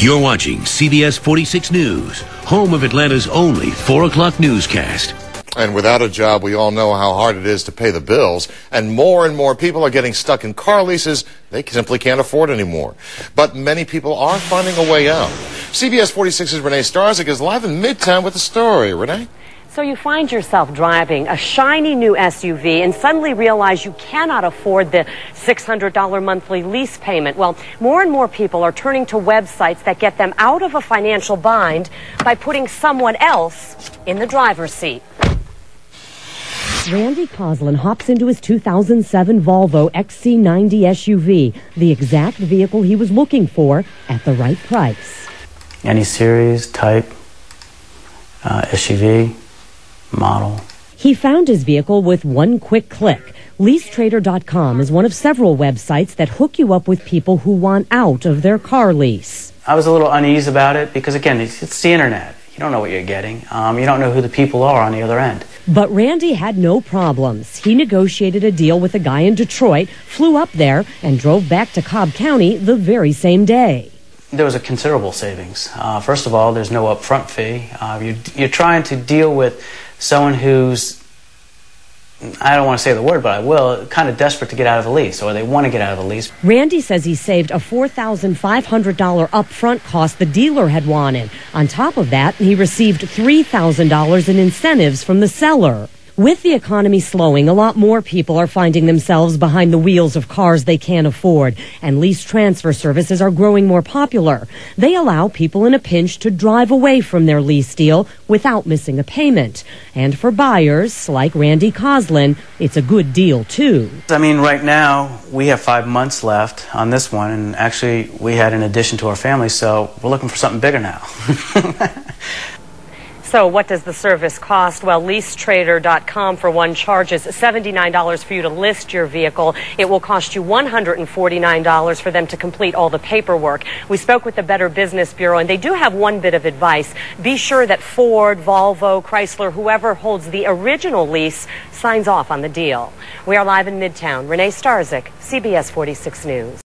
You're watching CBS 46 News, home of Atlanta's only 4 o'clock newscast. And without a job, we all know how hard it is to pay the bills. And more and more people are getting stuck in car leases they simply can't afford anymore. But many people are finding a way out. CBS 46's Renee Starzik is live in Midtown with the story. Renee? So you find yourself driving a shiny new SUV and suddenly realize you cannot afford the $600 monthly lease payment. Well, more and more people are turning to websites that get them out of a financial bind by putting someone else in the driver's seat. Randy Coslin hops into his 2007 Volvo XC90 SUV, the exact vehicle he was looking for at the right price. Any series, type, uh, SUV, model. He found his vehicle with one quick click. LeaseTrader.com is one of several websites that hook you up with people who want out of their car lease. I was a little uneasy about it because, again, it's, it's the internet. You don't know what you're getting. Um, you don't know who the people are on the other end. But Randy had no problems. He negotiated a deal with a guy in Detroit, flew up there, and drove back to Cobb County the very same day. There was a considerable savings. Uh, first of all, there's no upfront fee. Uh, you, you're trying to deal with someone who's I don't want to say the word, but I will, kind of desperate to get out of the lease, or they want to get out of the lease. Randy says he saved a $4,500 upfront cost the dealer had wanted. On top of that, he received $3,000 in incentives from the seller. With the economy slowing, a lot more people are finding themselves behind the wheels of cars they can't afford, and lease transfer services are growing more popular. They allow people in a pinch to drive away from their lease deal without missing a payment. And for buyers, like Randy Coslin, it's a good deal too. I mean, right now, we have five months left on this one, and actually, we had an addition to our family, so we're looking for something bigger now. So what does the service cost? Well, leasetrader.com for one charges $79 for you to list your vehicle. It will cost you $149 for them to complete all the paperwork. We spoke with the Better Business Bureau and they do have one bit of advice. Be sure that Ford, Volvo, Chrysler, whoever holds the original lease signs off on the deal. We are live in Midtown. Renee Starzik, CBS 46 News.